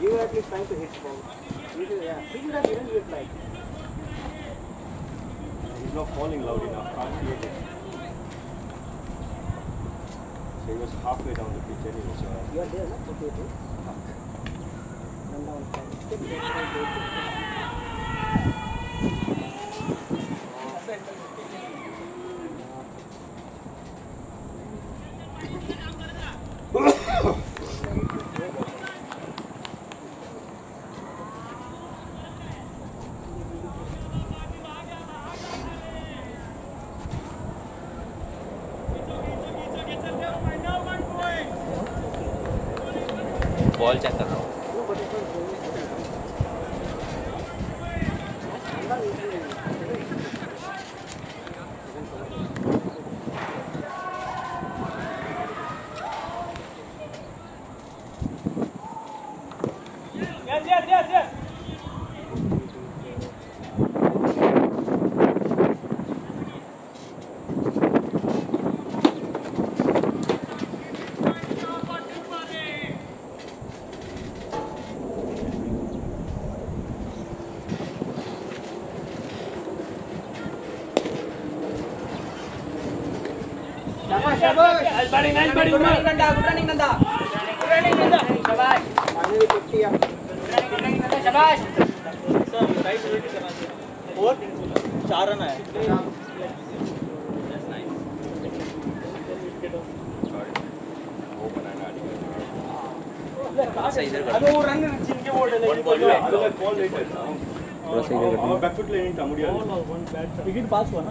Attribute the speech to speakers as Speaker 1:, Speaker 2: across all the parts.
Speaker 1: You at least trying to hit ball. You should, yeah. He should have given you a flag.
Speaker 2: He's not falling loud enough. Can't hear it. So he was halfway down the pitch anyway. So uh,
Speaker 1: You are there, no? Okay, okay. Run down. Take it,
Speaker 3: ball check कर रहा हूँ
Speaker 1: No, but it was very
Speaker 4: Yes, yes, yes, yes.
Speaker 1: Shabash,
Speaker 4: बड़ी नहीं बड़ी
Speaker 1: good running Nanda good running Nanda
Speaker 4: good running Nanda
Speaker 1: शाबाश पानी पट्टी है रनिंग नंदा शाबाश सर
Speaker 4: राइट रेट करना चाहिए
Speaker 3: और चार रन
Speaker 4: है दैट्स वो रन जिनके वो डले
Speaker 2: बॉल लेटर बैकफुट लेने था मुड़िया
Speaker 4: विकेट पास हुआ ना?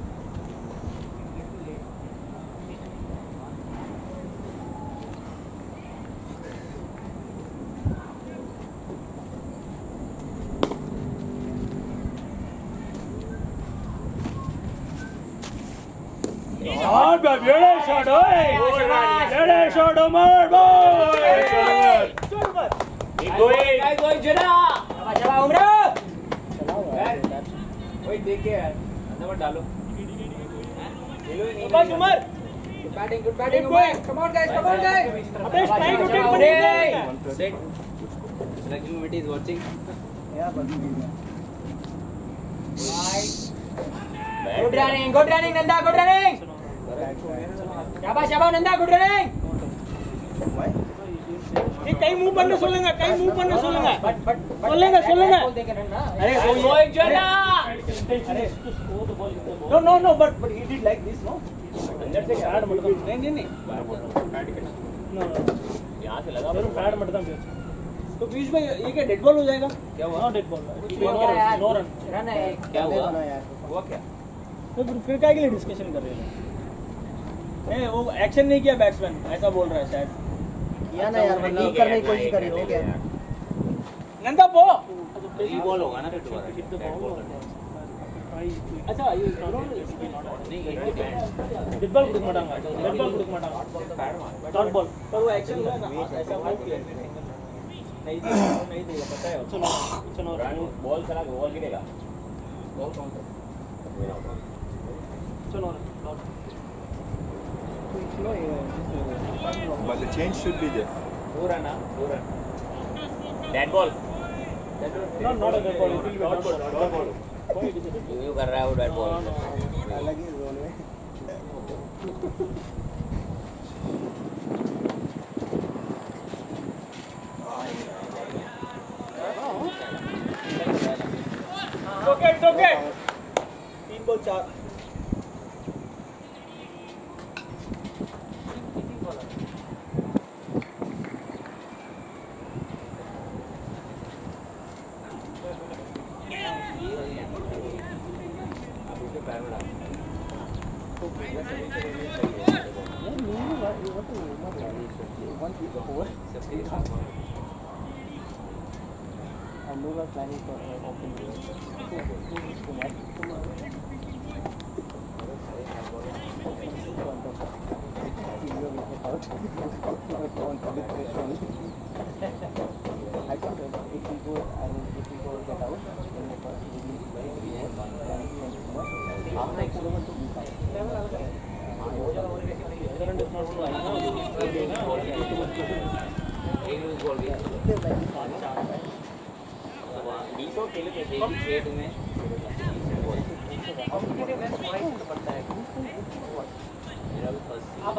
Speaker 4: बेड़े शॉट उमर बोय
Speaker 1: Guys, going Jada. Shabash, shabash, Umra. Wait, देख के यार. अंदर मत डालो. खेलो नहीं.
Speaker 4: बस
Speaker 1: Umar batting, good batting, Umar. Come on, guys, come on, guys.
Speaker 4: अबे स्ट्राइक टू टेक
Speaker 1: Umre.
Speaker 4: बनी
Speaker 3: Set. Like you is watching.
Speaker 1: Good running, good running, Nanda, good running. शाबाश शाबाश नंदा गुड रनिंग
Speaker 4: ये
Speaker 1: कई मुँह बंद
Speaker 4: सुनेंगे कई
Speaker 1: मुँह बंद सुनेंगे सुनेंगे सुनेंगे
Speaker 4: अरे वो एक
Speaker 1: जो
Speaker 4: है ना। No no no but but he did like this no अंदर से कार्ड मत दो नहीं नहीं नहीं। नो यहाँ से लगा पर कार्ड मत दो तो बीच में ये क्या डेड बॉल हो जाएगा? क्या हुआ?
Speaker 1: Dead ball
Speaker 4: no run
Speaker 1: run है
Speaker 3: क्या हुआ?
Speaker 1: हुआ क्या?
Speaker 4: तो फिर क्या के लिए डिस्कशन कर रहे हैं? नहीं वो एक्शन नहीं किया बैट्समैन ऐसा बोल रहा है शायद।
Speaker 1: किया ना यार, मैं लीक करने की कोशिश करी थी क्या?
Speaker 4: नंदा पो
Speaker 3: ये बॉल होगा ना ball करना।
Speaker 4: अच्छा ये
Speaker 3: नहीं ये
Speaker 4: डेड बॉल कुछ मटांगा डेड बॉल कुछ मटांगा डॉट बॉल पर वो एक्शन हुआ ना ऐसा हुआ किया नहीं दी नहीं देगा पता है। चलो चलो। रन बॉल चला बॉल गिरेगा। बॉल कौन सा चलो।
Speaker 2: But the change should be there.
Speaker 4: दो रन ना दो run dead ball not not a dead ball it will be dot ball dot ball
Speaker 3: you कर रहा है वो बैट बॉल
Speaker 1: अलग ही जोन में I'm never planning for an open
Speaker 3: door.
Speaker 5: अब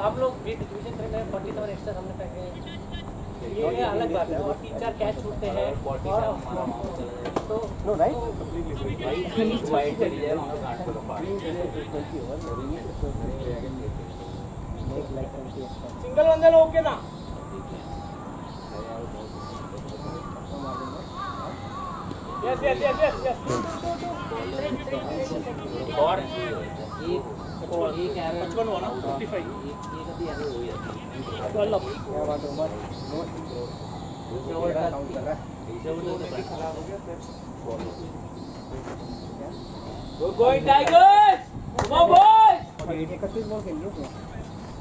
Speaker 5: आप लोग एक्स्ट्रा हमने फेंके ये अलग बात है और तीन चार कैच छूटते हैं तो
Speaker 1: No, right?
Speaker 5: सिंगल बंदे ओके ना yes yes yes yes yes
Speaker 3: और एक और एक है
Speaker 5: पचपन हुआ ना फिफ्टी फाइव
Speaker 3: एक एक अभी आगे हो गया
Speaker 5: ट्वेल्व
Speaker 1: क्या बात है उमर नो
Speaker 3: दूसरे ओवर का
Speaker 1: काउंट कर रहा है
Speaker 3: दूसरे ओवर का खराब हो गया!
Speaker 5: Come on boys!
Speaker 1: इकतीस बॉल खेल लिए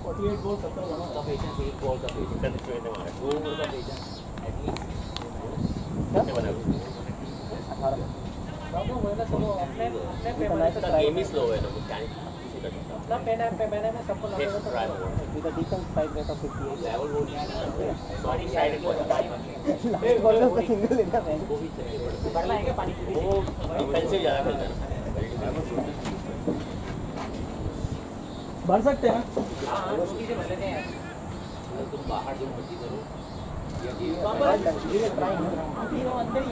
Speaker 5: 48 गोल 17 हुआ
Speaker 3: का पेशेंस एक बॉल का पेशेंस दो ओवर का पेशेंस एटलीस्ट
Speaker 1: अठारह
Speaker 5: प्रॉब्लम हुआ ना सब अपने अपने पैमाने
Speaker 1: nice
Speaker 3: गेम ही स्लो है ना वो कैन किसी का नहीं
Speaker 5: अपना पैमाने में सबको
Speaker 3: Next
Speaker 5: number
Speaker 3: try.
Speaker 1: with a decent strike rate 58
Speaker 3: level वो नहीं सॉरी साइड को
Speaker 1: लास्ट बॉल में सिंगल लेना है
Speaker 3: वो भी चाहिए
Speaker 5: भरना है क्या पानी
Speaker 3: वो डिफेंसिव ज़्यादा खेलता है
Speaker 5: भर सकते हैं हाँ हाँ हैं ही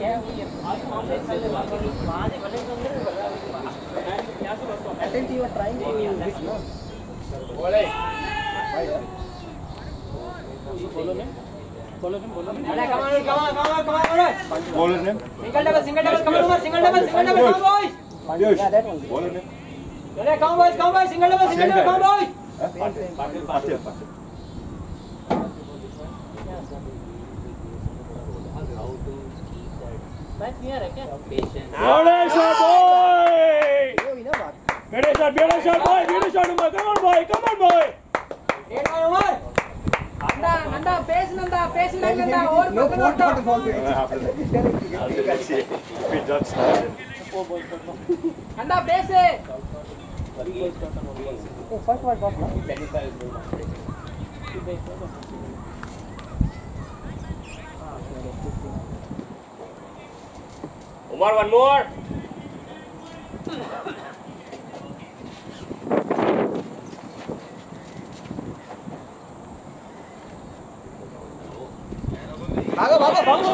Speaker 5: है है है तो है हूँ बोलो में बोलो में बोलो में
Speaker 6: Come on, come on, come on, come on, come on.
Speaker 4: Bowler name?
Speaker 6: Single double, single double, come on, Umar, single single double, single double, come on, boys.
Speaker 1: same same
Speaker 4: Patil, Patil.
Speaker 3: How to keep that
Speaker 5: match clear है क्या
Speaker 3: patience
Speaker 4: Ganesha boy!
Speaker 1: ये हुई ना बात
Speaker 4: Ganesha, Ganesha boy, Ganesha boy, come on boy, come on boy!
Speaker 6: Eight by Umar. Nanda, Nanda, pace, Nanda, pace, Nanda, और
Speaker 1: no
Speaker 6: पकड़
Speaker 1: fourth
Speaker 6: low.
Speaker 1: quarter ball
Speaker 4: Let's see if we judge that.
Speaker 6: Nanda, pace है.
Speaker 1: Oh first one got no
Speaker 3: Umar one more
Speaker 1: भागो भागो भागो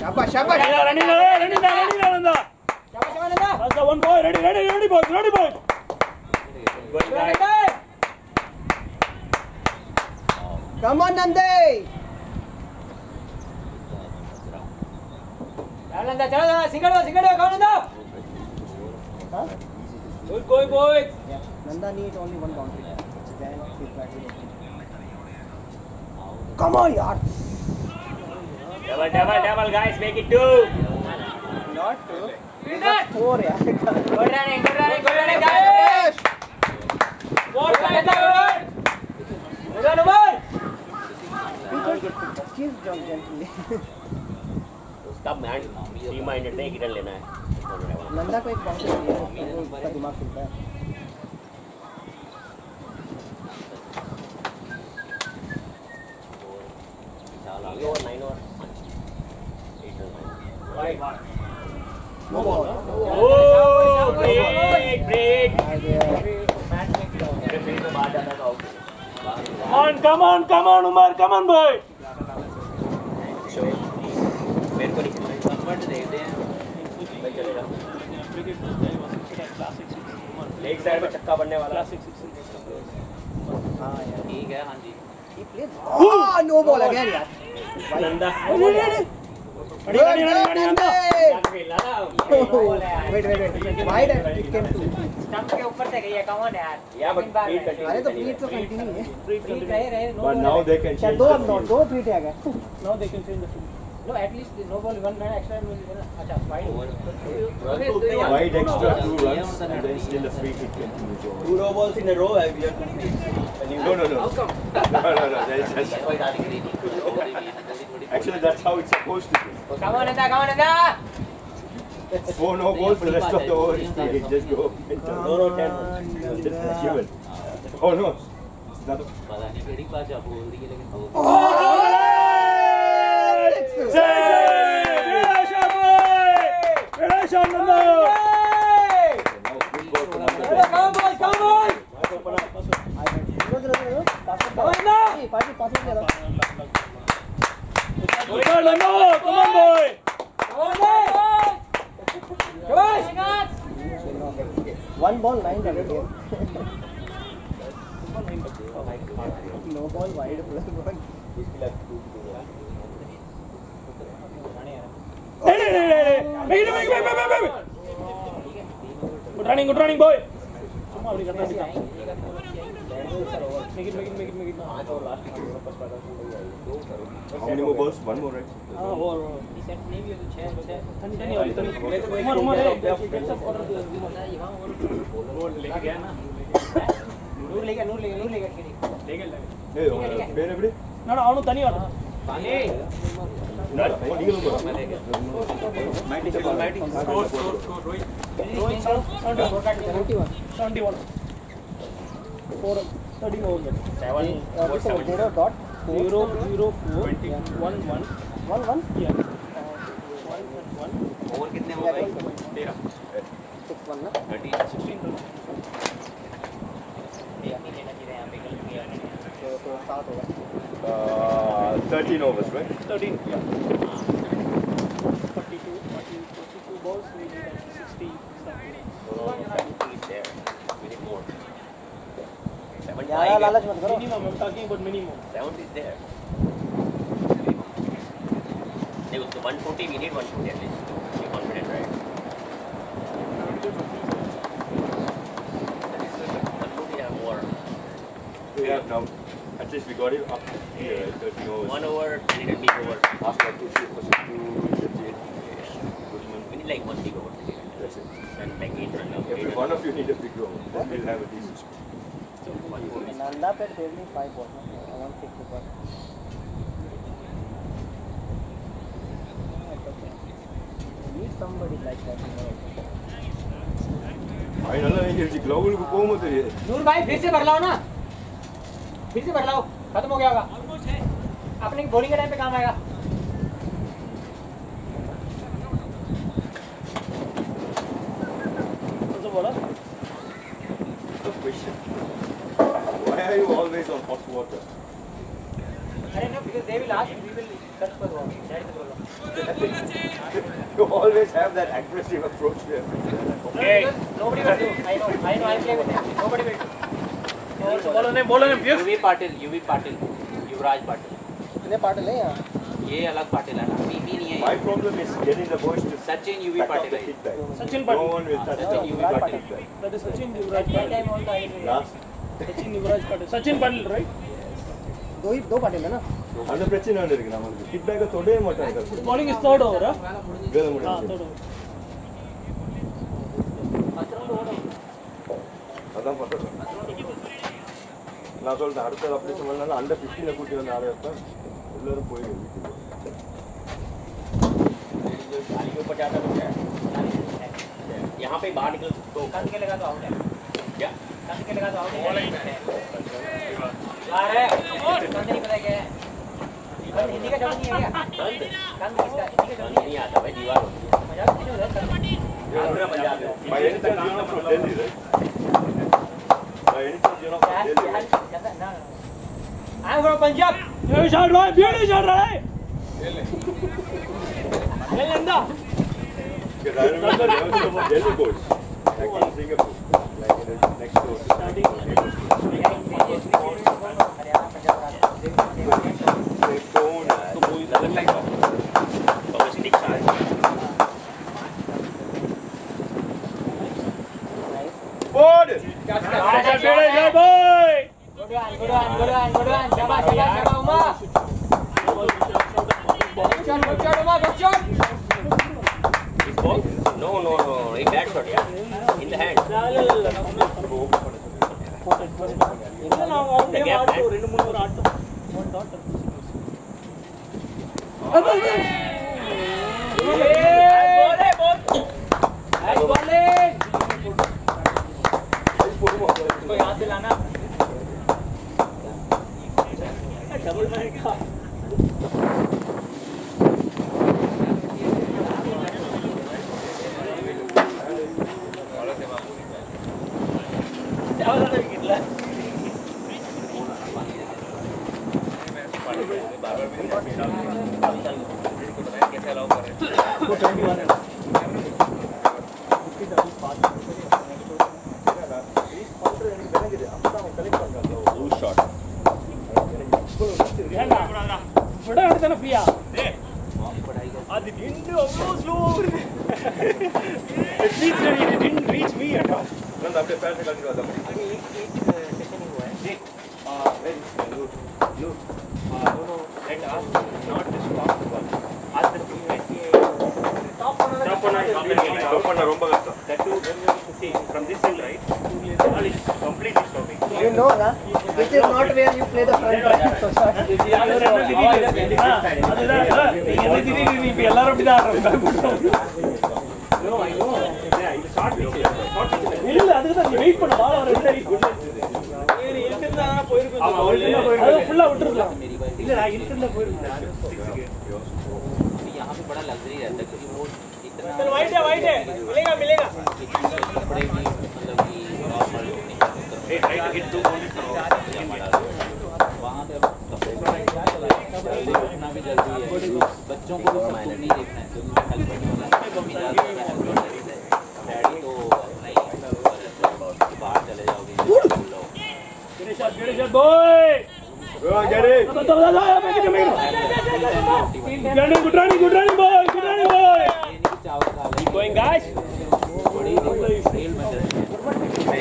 Speaker 1: शाबाश शाबाश
Speaker 4: Ready, ready, ready, ready, ready, Nanda.
Speaker 6: शाबाश, शाबाश, Nanda.
Speaker 4: That's the one boy. Ready, ready, ready, boys, ready, boys.
Speaker 3: good guy
Speaker 6: Nanda.
Speaker 1: come on nande
Speaker 6: चलो, Nanda, चलो, Nanda, single double, single double, come on, Nanda.
Speaker 1: huh
Speaker 6: Good going, boys.
Speaker 1: yeah nanda need only one boundary then he's back in come on yaar
Speaker 3: double double double guys
Speaker 6: that?
Speaker 1: four yaar
Speaker 6: Good running, good running, good running, guys. Four guys, good. Good on, Umar.
Speaker 1: Kiss jump gently
Speaker 3: उसका match three minded ने एक लेना है
Speaker 1: नंदा को एक चाहिए तो उसका दिमाग खुलता है
Speaker 3: चार और नाइन और eight run
Speaker 1: no ball
Speaker 3: Oh, break, break.
Speaker 1: आ गया
Speaker 3: मेरे फिर तो बाहर जाता था out.
Speaker 4: Come on, come on, come on, Umar, come on, boy.
Speaker 3: मेरे को कंफर्ट हैं भाई चलेगा लेग साइड में चक्का बनने वाला
Speaker 1: हाँ यार
Speaker 3: ठीक है हाँ जी
Speaker 1: plays ah no ball again यार
Speaker 3: नंदा
Speaker 4: Ready, ready,
Speaker 1: Nande.
Speaker 3: खेला था
Speaker 1: Oh, wait wait wait wide it came to
Speaker 6: stump के ऊपर से गई है कम ऑन यार
Speaker 3: या बट
Speaker 6: बार
Speaker 3: फीट
Speaker 6: है।
Speaker 1: अरे तो
Speaker 3: कंटिन्यू
Speaker 1: फीट तो कंटिन्यू है
Speaker 6: फ्री रहे रहे no
Speaker 4: But now they can
Speaker 1: क्या
Speaker 4: change
Speaker 1: दो अब नौ
Speaker 4: field.
Speaker 1: दो फीट आ गए
Speaker 5: now they can change the field
Speaker 6: No, at least no ball, one run extra will be there. अच्छा, wide.
Speaker 2: Wide extra two runs and then still a free hit continues over.
Speaker 3: Two no balls in a row, have you have to
Speaker 2: No, no, no. No, no, no. That's just, Actually, that's how it's supposed to be.
Speaker 6: Come on, Nanda, come on, Nanda!
Speaker 2: Four oh, no goals, the rest of the over is. Just go.
Speaker 3: No, no, ten.
Speaker 2: Just give it. Oh, no. It's not a...
Speaker 5: Oh! Come on! Come on Come on!
Speaker 4: Come on, come on!
Speaker 1: Come on,
Speaker 4: come on!
Speaker 2: Good ball Nanda.
Speaker 1: इधर इधर इधर पास कर पास pass कर दो one ball nine run no ball wide plus one
Speaker 4: Good running, good running, boy. Make it, make it, make it, make it. हाँ तो last में सब पास पास हो गया दो करो
Speaker 2: how many more balls one more right
Speaker 4: हाँ और सेट नहीं भी है तो छह छह ठंडी ठंडी वाली तो उमर उमर है सब ऑर्डर यहाँ और रोल लेके गया ना
Speaker 6: नूर लेके नूर लेके नूर
Speaker 4: लेके लेके
Speaker 2: लेके ए ಬೇರೆ ಬಿಡಿ
Speaker 4: ನೋಡು ಅವನು ತನಿ ಹೊಡ ಬಾನೆ ನಾಟ್ ನೀನು ಬರ mighty mighty score score score
Speaker 1: Rohit Rohit
Speaker 4: 71 71 4 study over
Speaker 1: there. Seven.
Speaker 3: Uh, four, seven. Zero
Speaker 1: dot. Zero
Speaker 4: zero four. Twenty. One one.
Speaker 1: One one.
Speaker 4: Yeah.
Speaker 3: Over कितने हो गए तेरह
Speaker 1: सिक्स वन ना
Speaker 4: थर्टी सिक्सटीन
Speaker 1: तो सात होगा
Speaker 2: thirteen overs right
Speaker 4: thirteen forty two forty two balls sixty need sixty
Speaker 1: ज्यादा लालच मत करो
Speaker 4: minimum I am talking about minimum
Speaker 3: Seventy is there. They was the 140, we need 140 at least. Be confident, right? That is good. 140 have more.
Speaker 2: We have now, at least we got it up here, right? 13 overs.
Speaker 3: One over, we need a big over.
Speaker 2: After two, three, plus two, fifty-eight. Good
Speaker 3: We
Speaker 2: money.
Speaker 3: need like one big over.
Speaker 2: That's it.
Speaker 3: And like eight run.
Speaker 2: Every
Speaker 3: Eight
Speaker 2: one
Speaker 3: run.
Speaker 2: of you need a big over. Then we'll have a decent score.
Speaker 1: भाई डाला है Jersey global
Speaker 2: को कौन मत रही है।
Speaker 6: नूर भाई फिर से भर लाओ ना। फिर से भर लाओ खत्म हो गया होगा। और कुछ है अपने बोलिंग के टाइम पे काम आएगा।
Speaker 2: are you always on hot water?
Speaker 6: अरे no because they will ask we will search for one that is the problem
Speaker 2: You always have that aggressive approach there.
Speaker 6: okay nobody will do I know I know I play with them nobody will do
Speaker 4: बोलो नहीं बोलो नहीं
Speaker 5: UV Patil UV Patil Yuvraj Patil
Speaker 1: कितने part ले यहाँ
Speaker 5: ये अलग पाटिल है ना बीबी नहीं
Speaker 2: My
Speaker 5: है
Speaker 2: problem is getting the boys to
Speaker 5: Sachin Yuvi
Speaker 2: back up
Speaker 5: Patil
Speaker 2: the
Speaker 5: है
Speaker 2: kick back.
Speaker 4: Sachin
Speaker 2: No
Speaker 4: Patil
Speaker 2: one will touch
Speaker 5: Sachin
Speaker 2: the
Speaker 5: Yuvi Patil
Speaker 2: kick back.
Speaker 4: that is Sachin Yuvraj
Speaker 6: that
Speaker 4: Patil
Speaker 6: time also I will
Speaker 2: Last.
Speaker 4: Sachin Yuvraj Patil Sachin Patil right
Speaker 1: दो ही दो party है ना
Speaker 2: அந்த பிரச்சனை ஒன்று இருக்கு நம்மளுக்கு kick பேக்கை தொடவே மாட்டாங்க
Speaker 4: बॉलिंग इज थर्ड ओवर
Speaker 2: வேலை
Speaker 4: हां
Speaker 2: முடிஞ்சு
Speaker 4: थर्ड ओवर
Speaker 2: அதான் பண்ணுறேன் நான் சொல்றேன் அடுத்தது அப்படி சொல்லலாம் அந்த ஃபிஃப்டீனில் கூட்டி வந்து ஆட வைப்பேன் எல்லாரும் போயிடும் வீட்டுக்கு
Speaker 3: गाड़ी के ऊपर जाता तो क्या है? यहाँ पे बाहर निकल तो
Speaker 6: कंध के लगा तो आउट है
Speaker 3: क्या
Speaker 6: कंध के लगा तो आउट है अरे कंध नहीं पता क्या है कंध हिंदी का शब्द नहीं है क्या हिंदी का शब्द नहीं
Speaker 3: नहीं आता भाई दीवार होती है
Speaker 6: है मज़ाक नहीं हो
Speaker 3: पूरा पंजाब में
Speaker 4: ये शॉट रहा है ब्यूटी शॉट रहा है ले लेंदा
Speaker 2: Because I remember there were some of next door.
Speaker 4: thought that was supposed to be. Double मारेगा You
Speaker 1: know, na? This is not where you play the front right. So short.
Speaker 5: இப்ப எல்லாரும் அப்படிதான்
Speaker 4: No, I know. Yeah, it's short pitch. Short pitch.
Speaker 5: இல்ல அதுக்கு தான் wait பண்ண பால் வர விட்டு
Speaker 4: அவன் அவள்கிட்ட போய்
Speaker 5: அது ஃபுல்லா விட்டுருக்கலாம்
Speaker 4: இல்ல நான் இருக்கிறத போயிருந்தேன்
Speaker 2: यहाँ पे बड़ा लग्जरी रहता है क्योंकि वो इतना
Speaker 5: चल वाइट है वाइट है। मिलेगा मिलेगा।